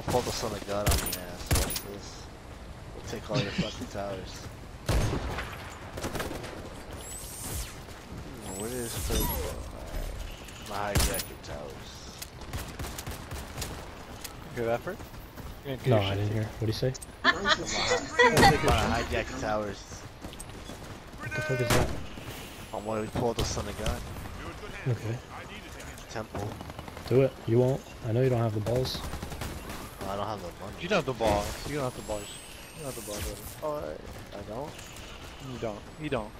gonna pull the son of God on your ass. Watch this. We'll take all your fucking towers. Hmm, Where is the... Alright. I'm hijack towers. Good effort. You're gonna No, I didn't hear. What do you say? I'm gonna, hi- I'm gonna hijack towers. What the fuck is that? I'm gonna pull the son of God. Okay. Temple. Do it. You won't. I know you don't have the balls. Don't have the money. You don't have the balls. You don't have the balls. You don't have the balls. brother. Oh, I, I don't? You don't. You don't.